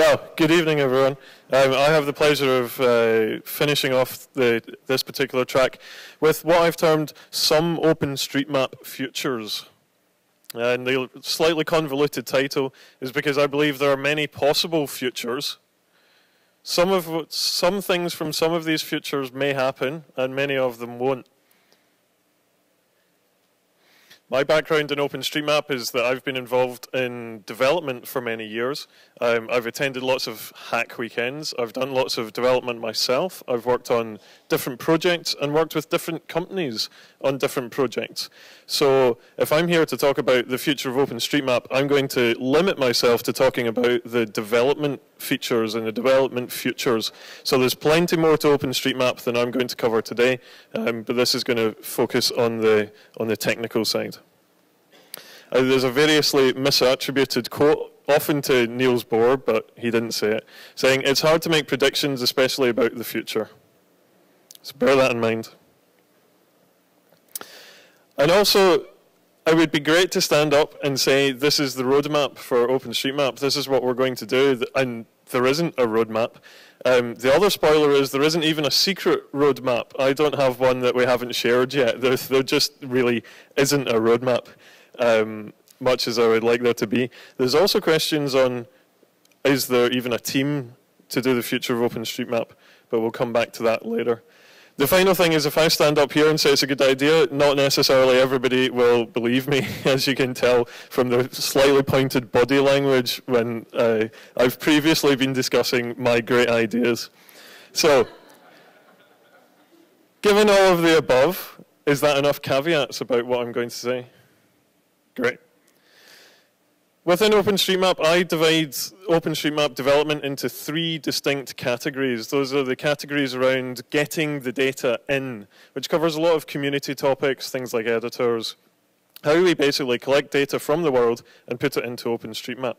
Well, good evening, everyone. Um, I have the pleasure of uh, finishing off the, this particular track with what I've termed some OpenStreetMap futures. And the slightly convoluted title is because I believe there are many possible futures. Some, of, some things from some of these futures may happen, and many of them won't. My background in OpenStreetMap is that I've been involved in development for many years. Um, I've attended lots of hack weekends. I've done lots of development myself. I've worked on different projects and worked with different companies on different projects. So if I'm here to talk about the future of OpenStreetMap, I'm going to limit myself to talking about the development features and the development futures. So there's plenty more to OpenStreetMap than I'm going to cover today, um, but this is going to focus on the, on the technical side. Uh, there's a variously misattributed quote, often to Niels Bohr, but he didn't say it, saying, it's hard to make predictions, especially about the future. So bear that in mind. And also, it would be great to stand up and say, this is the roadmap for OpenStreetMap. This is what we're going to do. And there isn't a roadmap. Um, the other spoiler is there isn't even a secret roadmap. I don't have one that we haven't shared yet. There, there just really isn't a roadmap, um, much as I would like there to be. There's also questions on, is there even a team to do the future of OpenStreetMap? But we'll come back to that later. The final thing is if I stand up here and say it's a good idea, not necessarily everybody will believe me, as you can tell from the slightly pointed body language when uh, I've previously been discussing my great ideas. So, given all of the above, is that enough caveats about what I'm going to say? Great. Within OpenStreetMap, I divide OpenStreetMap development into three distinct categories. Those are the categories around getting the data in, which covers a lot of community topics, things like editors, how we basically collect data from the world and put it into OpenStreetMap.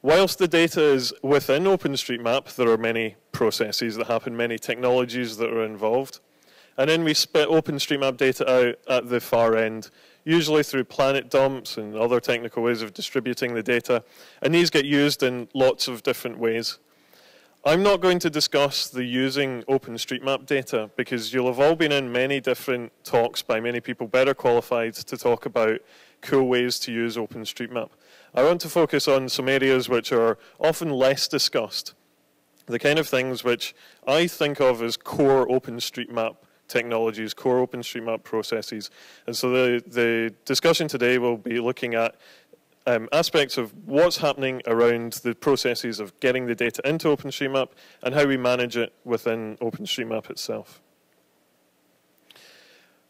Whilst the data is within OpenStreetMap, there are many processes that happen, many technologies that are involved. And then we spit OpenStreetMap data out at the far end usually through planet dumps and other technical ways of distributing the data. And these get used in lots of different ways. I'm not going to discuss the using OpenStreetMap data because you'll have all been in many different talks by many people better qualified to talk about cool ways to use OpenStreetMap. I want to focus on some areas which are often less discussed. The kind of things which I think of as core OpenStreetMap technologies, core OpenStreetMap processes. And so the, the discussion today will be looking at um, aspects of what's happening around the processes of getting the data into OpenStreetMap and how we manage it within OpenStreetMap itself.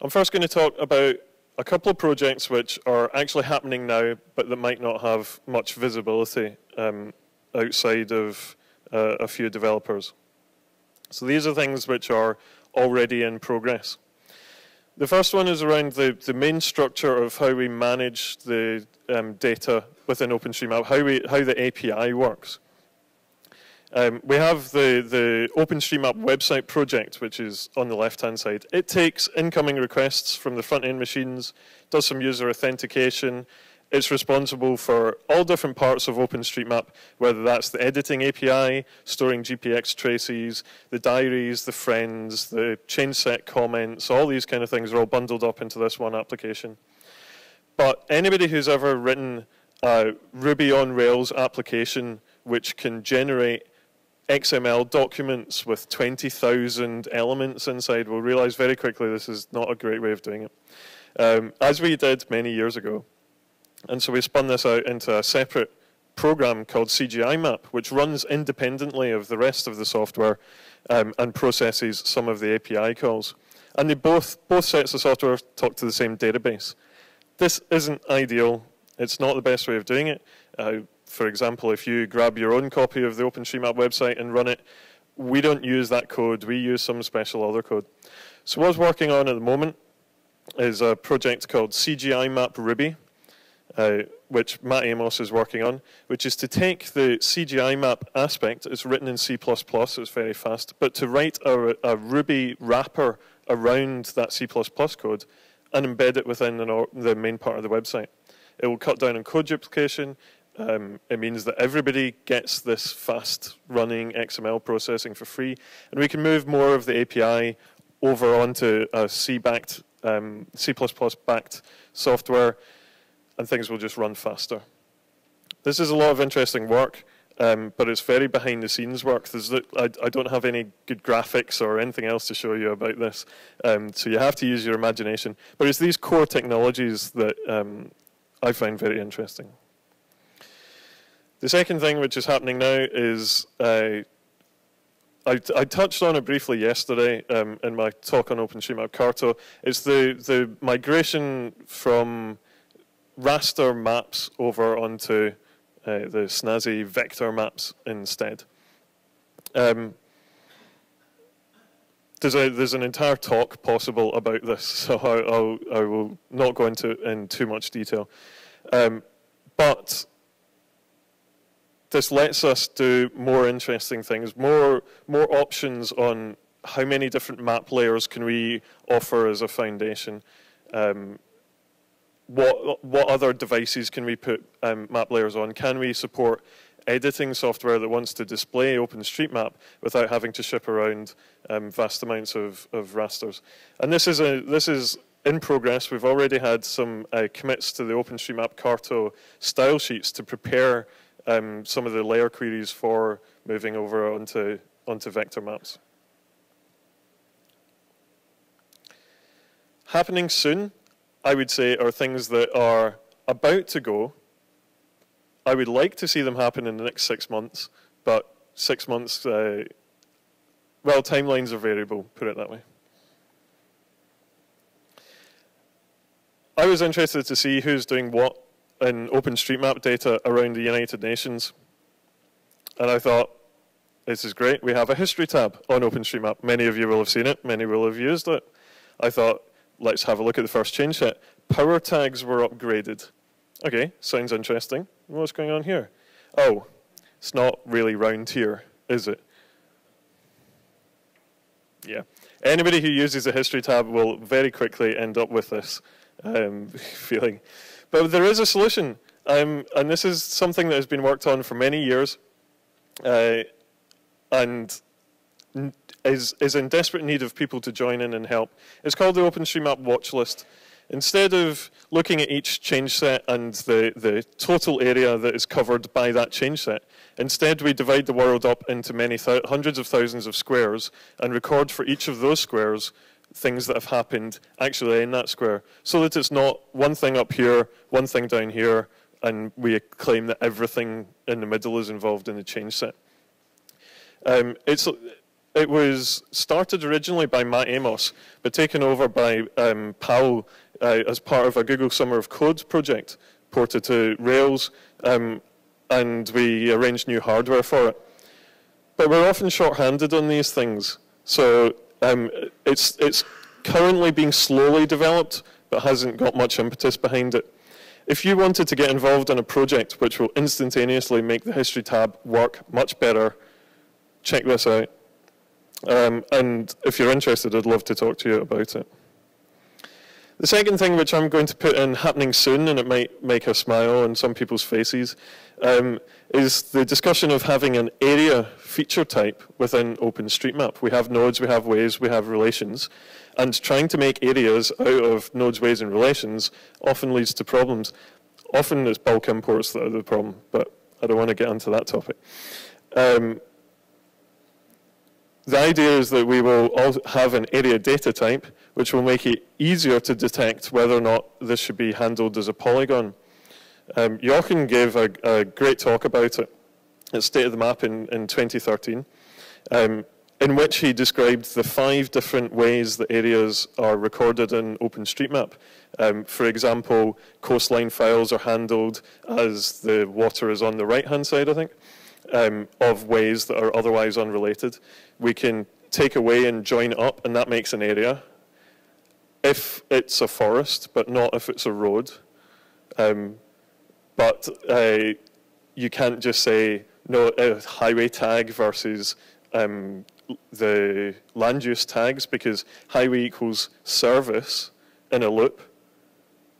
I'm first going to talk about a couple of projects which are actually happening now, but that might not have much visibility um, outside of uh, a few developers. So these are things which are already in progress. The first one is around the, the main structure of how we manage the um, data within OpenStreetMap, how, how the API works. Um, we have the, the OpenStreetMap website project, which is on the left-hand side. It takes incoming requests from the front-end machines, does some user authentication, it's responsible for all different parts of OpenStreetMap, whether that's the editing API, storing GPX traces, the diaries, the friends, the change set comments, all these kind of things are all bundled up into this one application. But anybody who's ever written a Ruby on Rails application which can generate XML documents with 20,000 elements inside will realize very quickly this is not a great way of doing it. Um, as we did many years ago. And so we spun this out into a separate program called CGI Map, which runs independently of the rest of the software um, and processes some of the API calls. And they both, both sets of software talk to the same database. This isn't ideal. It's not the best way of doing it. Uh, for example, if you grab your own copy of the OpenStreetMap website and run it, we don't use that code. We use some special other code. So what I was working on at the moment is a project called CGI Map Ruby, uh, which Matt Amos is working on, which is to take the CGI map aspect, it's written in C++, it's very fast, but to write a, a Ruby wrapper around that C++ code and embed it within the, the main part of the website. It will cut down on code duplication, Um, it means that everybody gets this fast running XML processing for free, and we can move more of the API over onto a C-backed, um, C++ backed software, and things will just run faster. This is a lot of interesting work, um, but it's very behind the scenes work. I, I, don't have any good graphics or anything else to show you about this, um, so you have to use your imagination. But it's these core technologies that um, I find very interesting. The second thing which is happening now is uh, I, I, touched on it briefly yesterday um, in my talk on OpenStreetMap Carto. It's the, the migration from raster maps over onto uh, the snazzy vector maps instead. Um, there's, a, there's an entire talk possible about this, so I, I'll, I will not go into in too much detail. Um, but this lets us do more interesting things, more, more options on how many different map layers can we offer as a foundation. Um, what, what other devices can we put um, map layers on? Can we support editing software that wants to display OpenStreetMap without having to ship around um, vast amounts of, of rasters? And this is, a, this is in progress. We've already had some uh, commits to the OpenStreetMap Carto style sheets to prepare um, some of the layer queries for moving over onto, onto vector maps. Happening soon, I would say, are things that are about to go. I would like to see them happen in the next six months, but six months, uh, well, timelines are variable, put it that way. I was interested to see who's doing what in OpenStreetMap data around the United Nations. And I thought, this is great. We have a history tab on OpenStreetMap. Many of you will have seen it. Many will have used it. I thought, let's have a look at the first change set. Power tags were upgraded. Okay, sounds interesting. What's going on here? Oh, it's not really round here, is it? Yeah. Anybody who uses the history tab will very quickly end up with this um, feeling. But there is a solution, um, and this is something that has been worked on for many years, uh, and is, is in desperate need of people to join in and help. It's called the OpenStreetMap watch list. Instead of looking at each change set and the, the total area that is covered by that change set, instead we divide the world up into many hundreds of thousands of squares and record for each of those squares things that have happened actually in that square, so that it's not one thing up here, one thing down here, and we claim that everything in the middle is involved in the change set. Um, it's, it was started originally by Matt Amos, but taken over by um, Powell uh, as part of a Google Summer of Code project, ported to Rails, um, and we arranged new hardware for it. But we're often short-handed on these things. So um, it's, it's currently being slowly developed, but hasn't got much impetus behind it. If you wanted to get involved in a project which will instantaneously make the history tab work much better, check this out. Um, and if you're interested, I'd love to talk to you about it. The second thing which I'm going to put in happening soon, and it might make a smile on some people's faces, um, is the discussion of having an area feature type within OpenStreetMap. We have nodes, we have ways, we have relations, and trying to make areas out of nodes, ways, and relations often leads to problems. Often it's bulk imports that are the problem, but I don't want to get into that topic. Um, the idea is that we will have an area data type, which will make it easier to detect whether or not this should be handled as a polygon. Um, Jochen gave a, a, great talk about it at State of the Map in, in 2013, um, in which he described the five different ways that areas are recorded in OpenStreetMap. Um, for example, coastline files are handled as the water is on the right-hand side, I think, um, of ways that are otherwise unrelated we can take away and join up, and that makes an area. If it's a forest, but not if it's a road. Um, but uh, you can't just say, no, a highway tag versus um, the land use tags, because highway equals service in a loop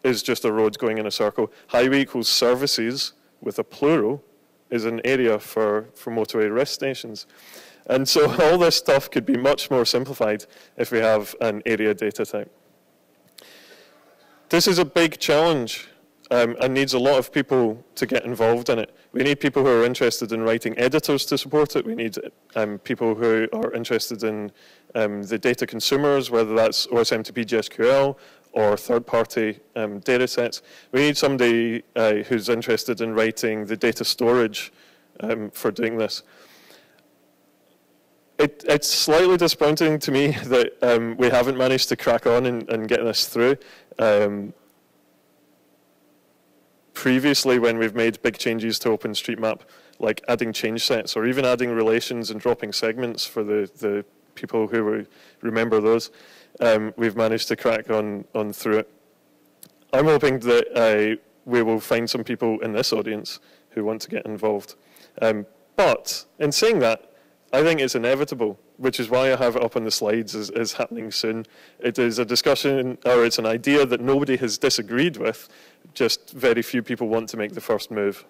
is just a road going in a circle. Highway equals services with a plural is an area for, for motorway rest stations. And so all this stuff could be much more simplified if we have an area data type. This is a big challenge um, and needs a lot of people to get involved in it. We need people who are interested in writing editors to support it. We need um, people who are interested in um, the data consumers, whether that's osm2pgsql or third-party um, data sets. We need somebody uh, who's interested in writing the data storage um, for doing this. It, it's slightly disappointing to me that um, we haven't managed to crack on and, and get this through. Um, previously, when we've made big changes to OpenStreetMap, like adding change sets or even adding relations and dropping segments for the, the people who remember those, um, we've managed to crack on, on through it. I'm hoping that uh, we will find some people in this audience who want to get involved. Um, but in saying that, I think it's inevitable, which is why I have it up on the slides as, as happening soon. It is a discussion, or it's an idea that nobody has disagreed with, just very few people want to make the first move.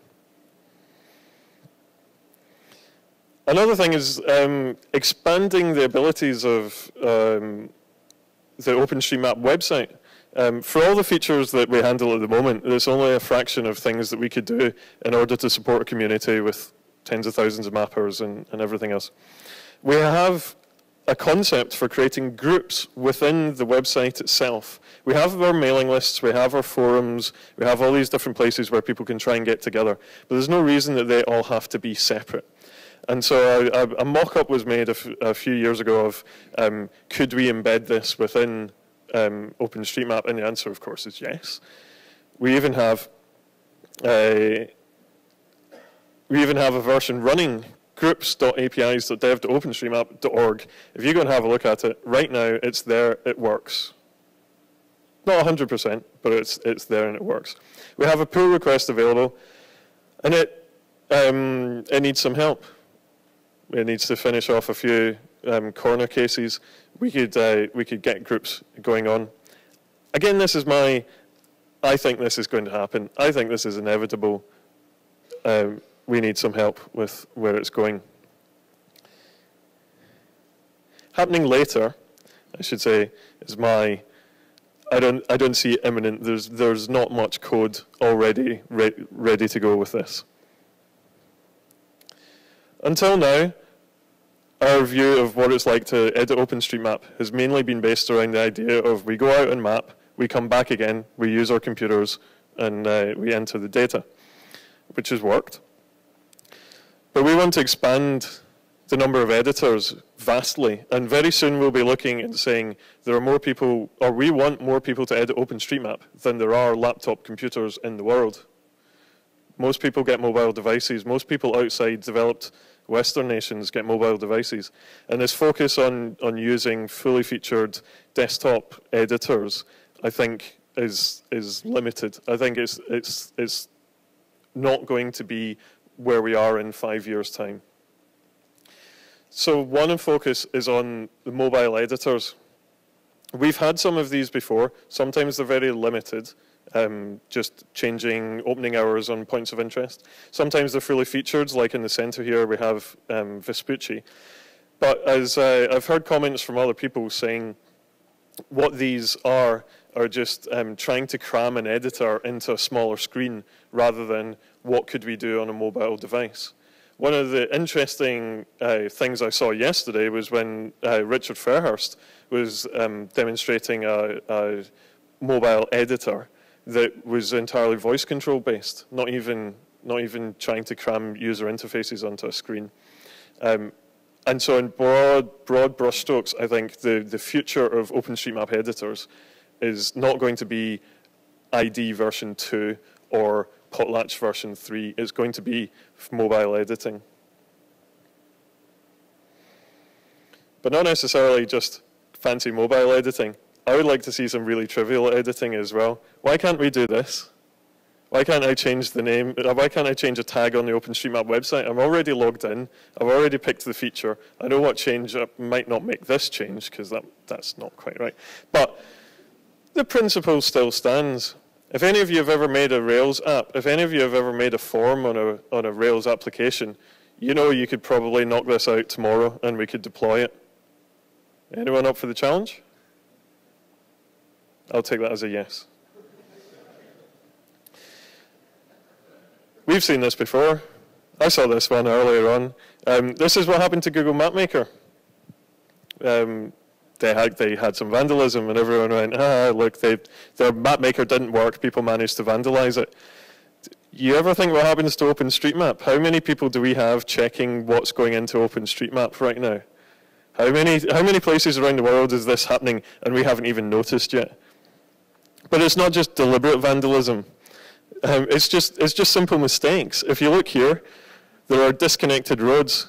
Another thing is um, expanding the abilities of um, the OpenStreetMap website. Um, for all the features that we handle at the moment, there's only a fraction of things that we could do in order to support a community with tens of thousands of mappers and, and everything else. We have a concept for creating groups within the website itself. We have our mailing lists, we have our forums, we have all these different places where people can try and get together, but there's no reason that they all have to be separate. And so a, a mock-up was made a, few years ago of um, could we embed this within um, OpenStreetMap, and the answer, of course, is yes. We even have a, we even have a version running groups.apis.dev.openstreetmap.org. If you go and have a look at it, right now it's there, it works. Not 100%, but it's, it's there and it works. We have a pull request available, and it, um, it needs some help. It needs to finish off a few um, corner cases. We could, uh, we could get groups going on. Again, this is my, I think this is going to happen. I think this is inevitable. Um, we need some help with where it's going. Happening later, I should say, is my, I don't, I don't see imminent. There's, there's not much code already re ready to go with this. Until now, our view of what it's like to edit OpenStreetMap has mainly been based around the idea of we go out and map, we come back again, we use our computers, and uh, we enter the data, which has worked. But we want to expand the number of editors vastly, and very soon we'll be looking and saying there are more people, or we want more people to edit OpenStreetMap than there are laptop computers in the world. Most people get mobile devices. Most people outside developed Western nations get mobile devices. And this focus on, on using fully featured desktop editors, I think, is, is limited. I think it's, it's, it's not going to be where we are in five years' time. So one in focus is on the mobile editors. We've had some of these before. Sometimes they're very limited, um, just changing opening hours on points of interest. Sometimes they're fully featured, like in the center here we have um, Vespucci. But as uh, I've heard comments from other people saying what these are are just um, trying to cram an editor into a smaller screen rather than what could we do on a mobile device. One of the interesting uh, things I saw yesterday was when uh, Richard Fairhurst was um, demonstrating a, a, mobile editor that was entirely voice control based, not even, not even trying to cram user interfaces onto a screen. Um, and so in broad, broad brushstrokes, I think the, the future of OpenStreetMap editors is not going to be iD version 2 or Potlatch version 3. It's going to be mobile editing. But not necessarily just fancy mobile editing. I would like to see some really trivial editing as well. Why can't we do this? Why can't I change the name? Uh, why can't I change a tag on the OpenStreetMap website? I'm already logged in. I've already picked the feature. I know what change. I might not make this change because that, that's not quite right. But the principle still stands. If any of you have ever made a Rails app, if any of you have ever made a form on a, on a Rails application, you know you could probably knock this out tomorrow and we could deploy it. Anyone up for the challenge? I'll take that as a yes. We've seen this before. I saw this one earlier on. Um, this is what happened to Google MapMaker. Um, they had they had some vandalism, and everyone went, ah, look, they, their MapMaker didn't work. People managed to vandalize it. You ever think what happens to OpenStreetMap? How many people do we have checking what's going into OpenStreetMap right now? How many how many places around the world is this happening, and we haven't even noticed yet? But it's not just deliberate vandalism. Um, it's just it's just simple mistakes. If you look here, there are disconnected roads.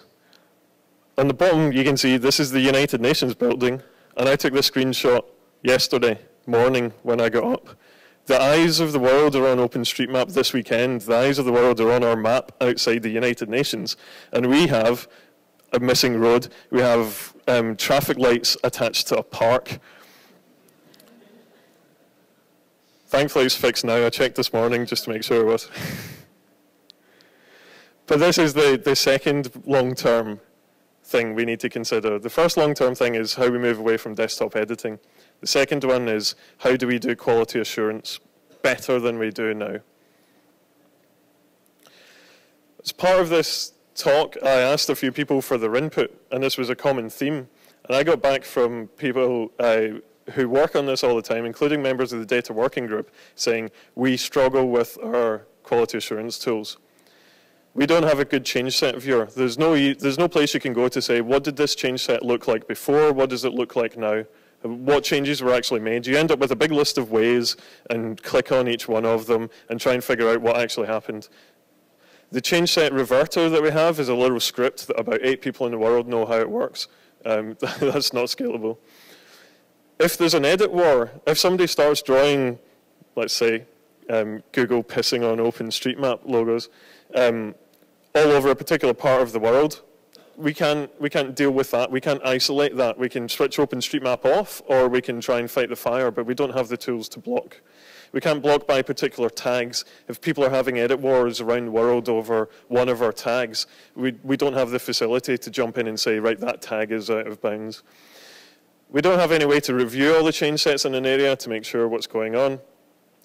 On the bottom, you can see this is the United Nations building, and I took this screenshot yesterday morning when I got up. The eyes of the world are on OpenStreetMap this weekend. The eyes of the world are on our map outside the United Nations. And we have a missing road. We have um, traffic lights attached to a park. Thankfully, it's fixed now. I checked this morning just to make sure it was. but this is the, the second long-term thing we need to consider. The first long-term thing is how we move away from desktop editing. The second one is how do we do quality assurance better than we do now. As part of this talk, I asked a few people for their input, and this was a common theme. And I got back from people uh, who work on this all the time, including members of the data working group, saying we struggle with our quality assurance tools we don't have a good change set viewer. There's no, there's no place you can go to say, what did this change set look like before? What does it look like now? What changes were actually made? You end up with a big list of ways and click on each one of them and try and figure out what actually happened. The change set reverter that we have is a little script that about eight people in the world know how it works. Um, that's not scalable. If there's an edit war, if somebody starts drawing, let's say, um, Google pissing on OpenStreetMap logos, um, all over a particular part of the world, we can't, we can't deal with that. We can't isolate that. We can switch OpenStreetMap off, or we can try and fight the fire, but we don't have the tools to block. We can't block by particular tags. If people are having edit wars around the world over one of our tags, we, we don't have the facility to jump in and say, right, that tag is out of bounds. We don't have any way to review all the change sets in an area to make sure what's going on.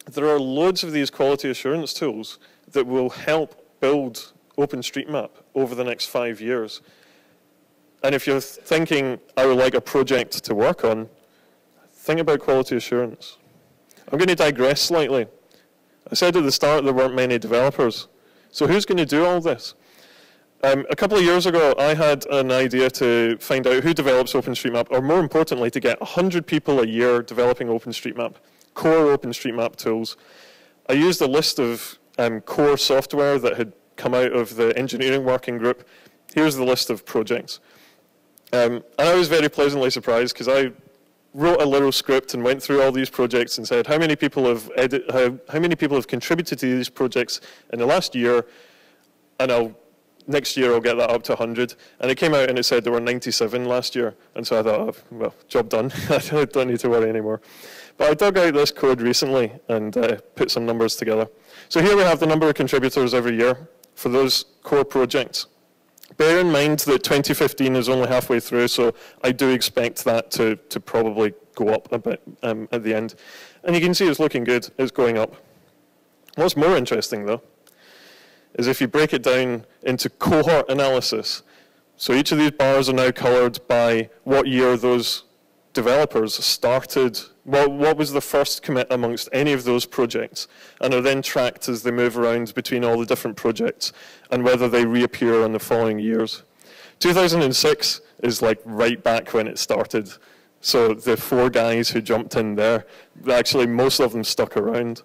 There are loads of these quality assurance tools that will help build OpenStreetMap over the next five years. And if you're thinking, I would like a project to work on, think about quality assurance. I'm going to digress slightly. I said at the start there weren't many developers. So who's going to do all this? Um, a couple of years ago, I had an idea to find out who develops OpenStreetMap, or more importantly, to get 100 people a year developing OpenStreetMap, core OpenStreetMap tools. I used a list of um, core software that had come out of the engineering working group. Here's the list of projects. Um, and I was very pleasantly surprised because I wrote a little script and went through all these projects and said how many people have edit, how, how many people have contributed to these projects in the last year, and I'll next year I'll get that up to 100. And it came out and it said there were 97 last year, and so I thought, oh, well, job done. I don't need to worry anymore. But I dug out this code recently and uh, put some numbers together. So here we have the number of contributors every year for those core projects. Bear in mind that 2015 is only halfway through, so I do expect that to, to probably go up a bit um, at the end. And you can see it's looking good, it's going up. What's more interesting, though, is if you break it down into cohort analysis. So each of these bars are now colored by what year those developers started, what, what was the first commit amongst any of those projects, and are then tracked as they move around between all the different projects, and whether they reappear in the following years. 2006 is like right back when it started. So the four guys who jumped in there, actually most of them stuck around.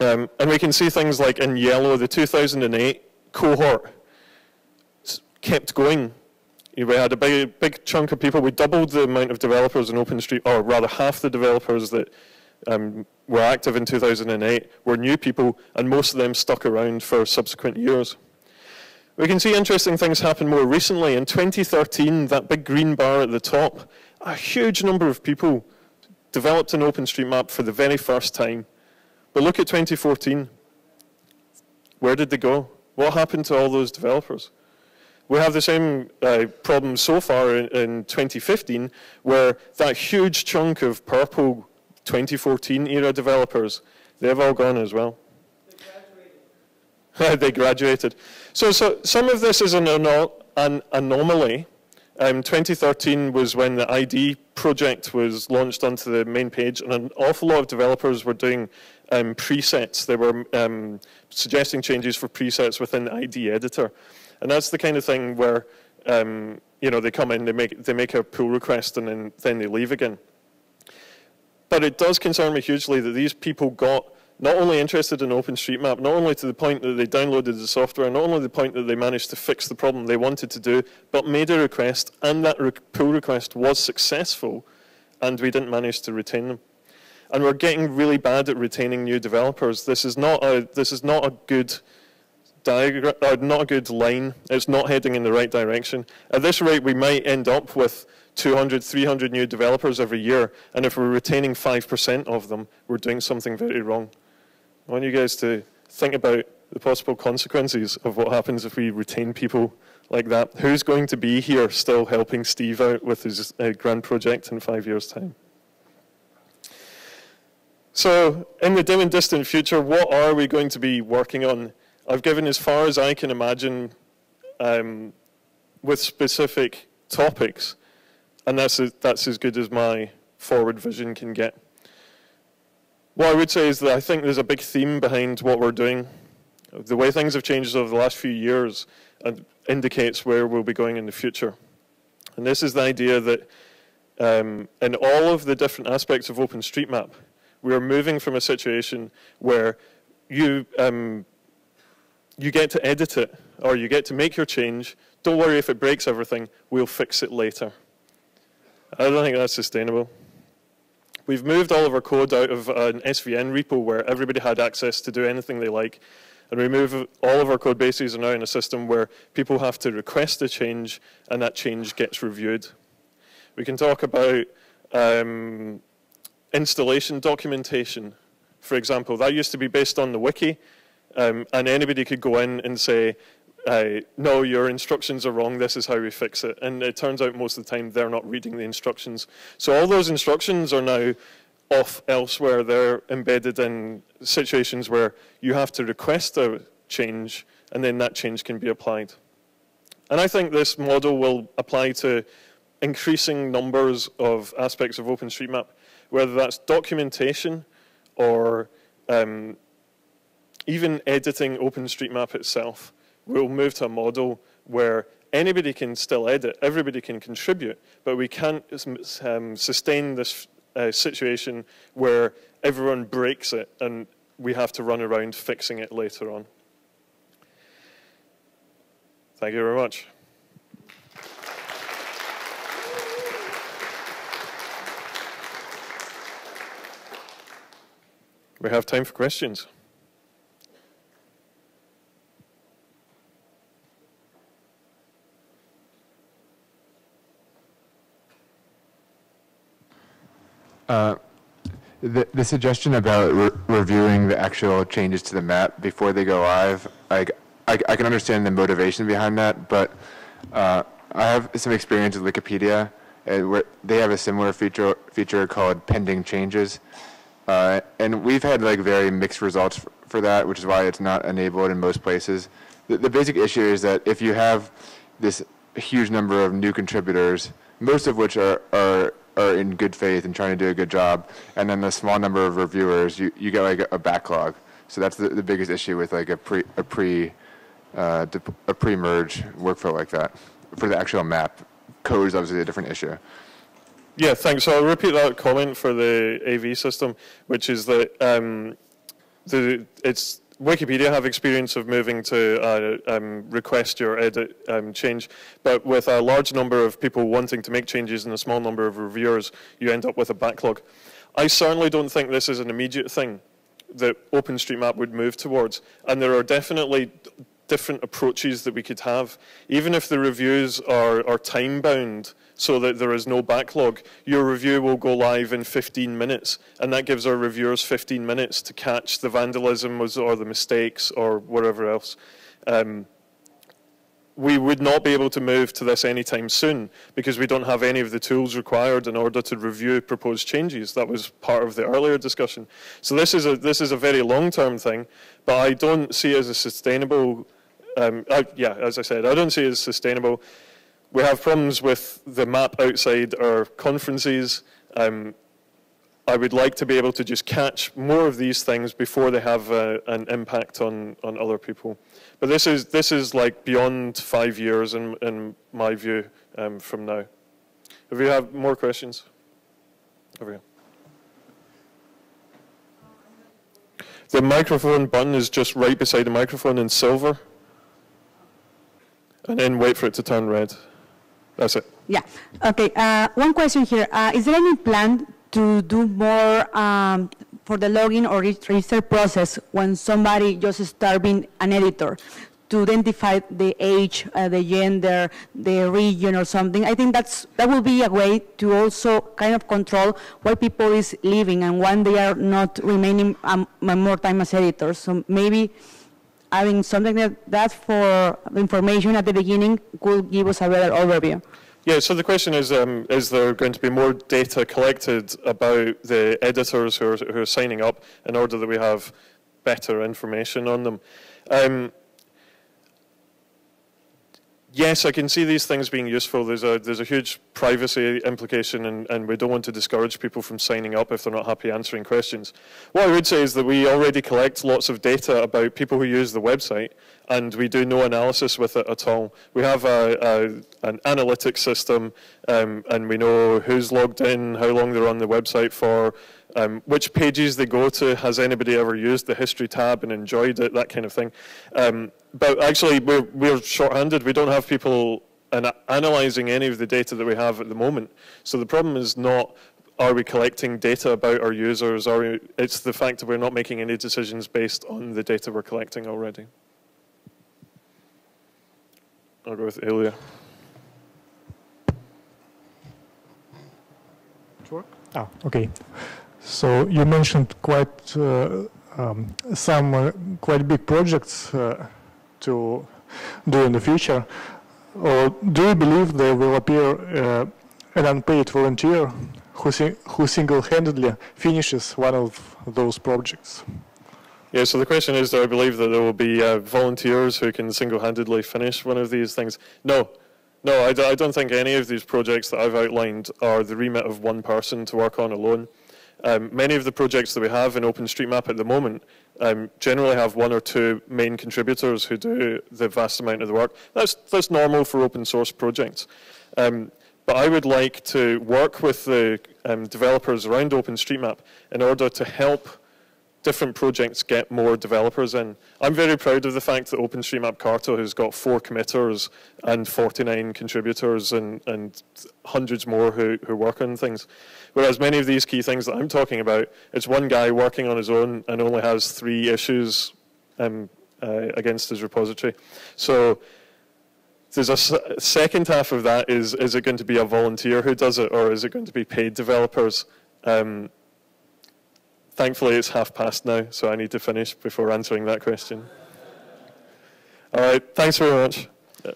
Um, and we can see things like in yellow, the 2008 cohort kept going we had a big, big chunk of people. We doubled the amount of developers in OpenStreet, or rather half the developers that um, were active in 2008 were new people, and most of them stuck around for subsequent years. We can see interesting things happen more recently. In 2013, that big green bar at the top, a huge number of people developed an OpenStreetMap for the very first time. But look at 2014. Where did they go? What happened to all those developers? We have the same uh, problem so far in, in 2015, where that huge chunk of purple 2014 era developers, they've all gone as well. they graduated. So, so some of this is an, an anomaly. Um, 2013 was when the iD project was launched onto the main page, and an awful lot of developers were doing um, presets. They were um, suggesting changes for presets within the iD editor. And that's the kind of thing where um, you know, they come in, they make, they make a pull request, and then, then they leave again. But it does concern me hugely that these people got not only interested in OpenStreetMap, not only to the point that they downloaded the software, not only to the point that they managed to fix the problem they wanted to do, but made a request, and that re pull request was successful, and we didn't manage to retain them. And we're getting really bad at retaining new developers. This is not a, this is not a good diagram, uh, not a good line. It's not heading in the right direction. At this rate, we might end up with 200, 300 new developers every year, and if we're retaining 5% of them, we're doing something very wrong. I want you guys to think about the possible consequences of what happens if we retain people like that. Who's going to be here still helping Steve out with his uh, grand project in five years' time? So, in the dim and distant future, what are we going to be working on? I've given as far as I can imagine um, with specific topics, and that's, a, that's as good as my forward vision can get. What I would say is that I think there's a big theme behind what we're doing. The way things have changed over the last few years indicates where we'll be going in the future. And this is the idea that um, in all of the different aspects of OpenStreetMap, we are moving from a situation where you, um, you get to edit it or you get to make your change. Don't worry if it breaks everything, we'll fix it later. I don't think that's sustainable. We've moved all of our code out of an SVN repo where everybody had access to do anything they like. And we move all of our code bases are now in a system where people have to request a change and that change gets reviewed. We can talk about um, installation documentation, for example. That used to be based on the wiki, um, and anybody could go in and say, uh, no, your instructions are wrong, this is how we fix it. And it turns out most of the time they're not reading the instructions. So all those instructions are now off elsewhere. They're embedded in situations where you have to request a change and then that change can be applied. And I think this model will apply to increasing numbers of aspects of OpenStreetMap, whether that's documentation or um, even editing OpenStreetMap itself we'll move to a model where anybody can still edit, everybody can contribute, but we can't um, sustain this uh, situation where everyone breaks it and we have to run around fixing it later on. Thank you very much. We have time for questions. Uh, the, the suggestion about re reviewing the actual changes to the map before they go live, I, I, I can understand the motivation behind that, but uh, I have some experience with Wikipedia, uh, where they have a similar feature feature called pending changes, uh, and we've had like very mixed results for that, which is why it's not enabled in most places. The, the basic issue is that if you have this huge number of new contributors, most of which are, are are in good faith and trying to do a good job, and then the small number of reviewers, you, you get like a, a backlog. So that's the, the biggest issue with like a pre a pre uh, a pre-merge workflow like that for the actual map. Code is obviously a different issue. Yeah, thanks. So I'll repeat that comment for the AV system, which is that um, the it's Wikipedia have experience of moving to uh, um, request your edit um, change, but with a large number of people wanting to make changes and a small number of reviewers, you end up with a backlog. I certainly don't think this is an immediate thing that OpenStreetMap would move towards, and there are definitely different approaches that we could have. Even if the reviews are, are time-bound, so that there is no backlog. Your review will go live in 15 minutes, and that gives our reviewers 15 minutes to catch the vandalism or the mistakes or whatever else. Um, we would not be able to move to this anytime soon because we don't have any of the tools required in order to review proposed changes. That was part of the earlier discussion. So this is a, this is a very long-term thing, but I don't see it as a sustainable, um, I, yeah, as I said, I don't see it as sustainable. We have problems with the map outside our conferences. Um, I would like to be able to just catch more of these things before they have uh, an impact on, on other people. But this is, this is like beyond five years in, in my view um, from now. If you have more questions, over here. The microphone button is just right beside the microphone in silver. And then wait for it to turn red. That's it. Yeah. Okay. Uh, one question here. Uh, is there any plan to do more um, for the login or register process when somebody just start being an editor to identify the age, uh, the gender, the region or something. I think that's that will be a way to also kind of control where people is living and when they are not remaining um, more time as editors. So maybe having something like that for information at the beginning could give us a better overview. Yeah, so the question is, um, is there going to be more data collected about the editors who are, who are signing up in order that we have better information on them? Um, yes, I can see these things being useful. There's a, there's a huge privacy implication, and, and we don't want to discourage people from signing up if they're not happy answering questions. What I would say is that we already collect lots of data about people who use the website, and we do no analysis with it at all. We have a, a an analytics system, um, and we know who's logged in, how long they're on the website for, um, which pages they go to, has anybody ever used the history tab and enjoyed it, that kind of thing. Um, but actually, we're, we're short-handed. We don't have people an analyzing any of the data that we have at the moment. So the problem is not are we collecting data about our users, are we, it's the fact that we're not making any decisions based on the data we're collecting already. I'll go with Ilya. Work? Oh, okay. So you mentioned quite uh, um, some uh, quite big projects uh, to do in the future. Or do you believe there will appear uh, an unpaid volunteer who, si who single-handedly finishes one of those projects? Yeah, so the question is, do I believe that there will be uh, volunteers who can single-handedly finish one of these things? No. No, I d I don't think any of these projects that I've outlined are the remit of one person to work on alone. Um, many of the projects that we have in OpenStreetMap at the moment um, generally have one or two main contributors who do the vast amount of the work. That's, that's normal for open source projects. Um, but I would like to work with the um, developers around OpenStreetMap in order to help different projects get more developers in. I'm very proud of the fact that OpenStreetMap Carto has got four committers and 49 contributors and, and hundreds more who, who work on things. Whereas many of these key things that I'm talking about, it's one guy working on his own and only has three issues um, uh, against his repository. So there's a second half of that is, is it going to be a volunteer who does it or is it going to be paid developers? Um, Thankfully, it's half past now, so I need to finish before answering that question. All right, thanks very much. Yeah.